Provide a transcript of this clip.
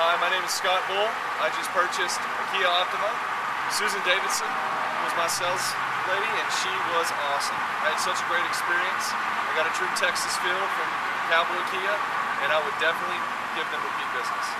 Hi, my name is Scott Bull. I just purchased a Kia Optima. Susan Davidson was my sales lady, and she was awesome. I had such a great experience. I got a true Texas feel from Cowboy Kia, and I would definitely give them repeat business.